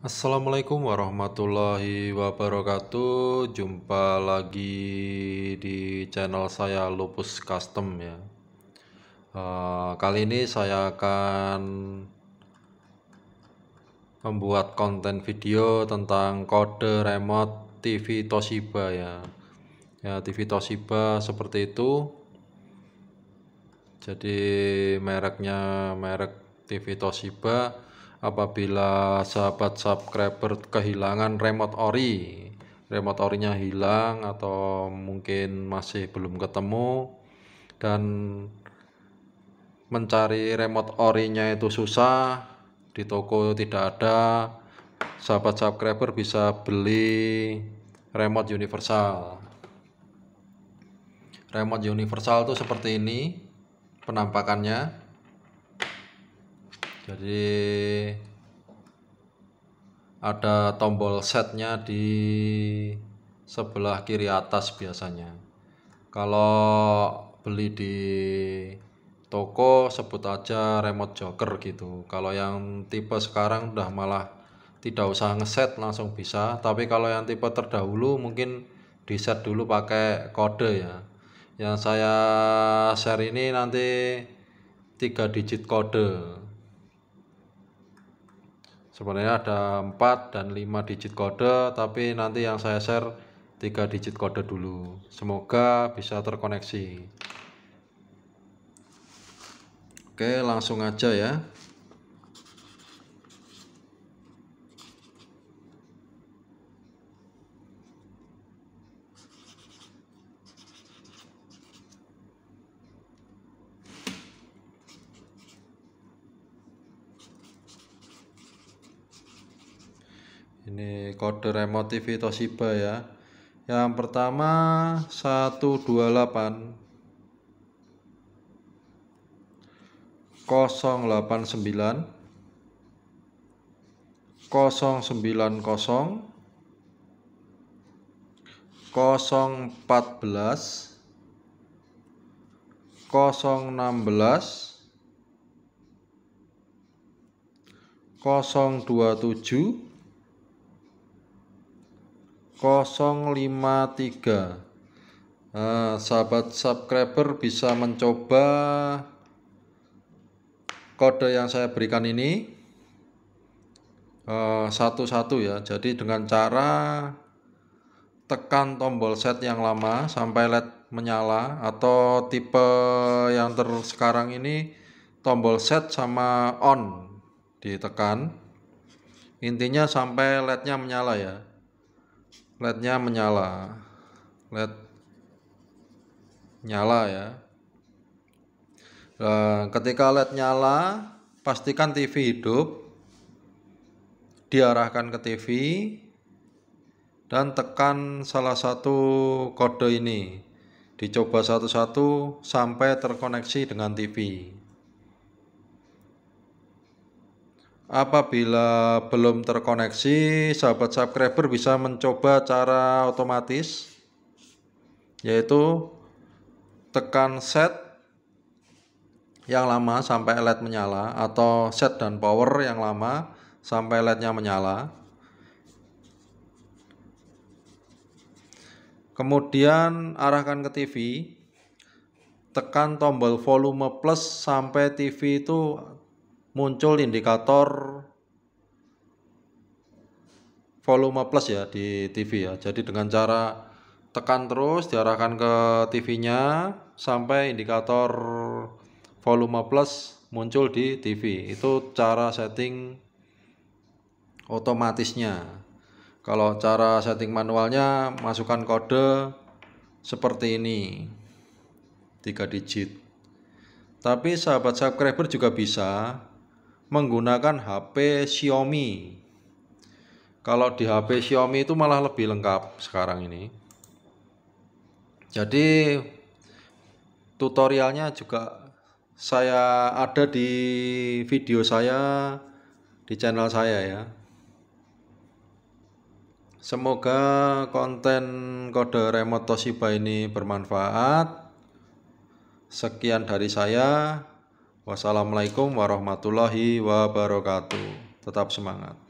Assalamualaikum warahmatullahi wabarakatuh. Jumpa lagi di channel saya Lupus Custom ya. Uh, kali ini saya akan membuat konten video tentang kode remote TV Toshiba ya. Ya TV Toshiba seperti itu. Jadi mereknya merek TV Toshiba apabila sahabat subscriber kehilangan remote ori remote orinya hilang atau mungkin masih belum ketemu dan mencari remote orinya itu susah di toko tidak ada sahabat subscriber bisa beli remote universal. Remote universal itu seperti ini penampakannya jadi ada tombol setnya di sebelah kiri atas biasanya. Kalau beli di toko sebut aja remote joker gitu. Kalau yang tipe sekarang udah malah tidak usah ngeset langsung bisa. Tapi kalau yang tipe terdahulu mungkin di set dulu pakai kode ya. Yang saya share ini nanti tiga digit kode sebenarnya ada 4 dan 5 digit kode tapi nanti yang saya share 3 digit kode dulu. Semoga bisa terkoneksi. Oke langsung aja ya ini kode remote TV Toshiba ya. Yang pertama 128 089 090 014 016 027 053 nah, sahabat subscriber bisa mencoba kode yang saya berikan ini. Eh, satu-satu uh, ya. Jadi dengan cara tekan tombol set yang lama sampai led menyala atau tipe yang ter sekarang ini tombol set sama on ditekan. Intinya sampai lednya menyala ya lednya menyala. Led nyala ya. Nah, ketika led nyala pastikan TV hidup diarahkan ke TV dan tekan salah satu kode ini. Dicoba satu-satu sampai terkoneksi dengan TV Apabila belum terkoneksi, sahabat subscriber bisa mencoba cara otomatis yaitu tekan set yang lama sampai LED menyala atau set dan power yang lama sampai LED-nya menyala. Kemudian arahkan ke TV, tekan tombol volume plus sampai TV itu muncul indikator volume plus ya di TV ya. Jadi dengan cara tekan terus diarahkan ke TV-nya sampai indikator volume plus muncul di TV. Itu cara setting otomatisnya. Kalau cara setting manualnya masukkan kode seperti ini. 3 digit. Tapi sahabat subscriber juga bisa menggunakan HP Xiaomi. Kalau di HP Xiaomi itu malah lebih lengkap sekarang ini. Jadi tutorialnya juga saya ada di video saya di channel saya ya. Semoga konten kode remote Toshiba ini bermanfaat. Sekian dari saya. Wassalamualaikum warahmatullahi wabarakatuh. Tetap semangat.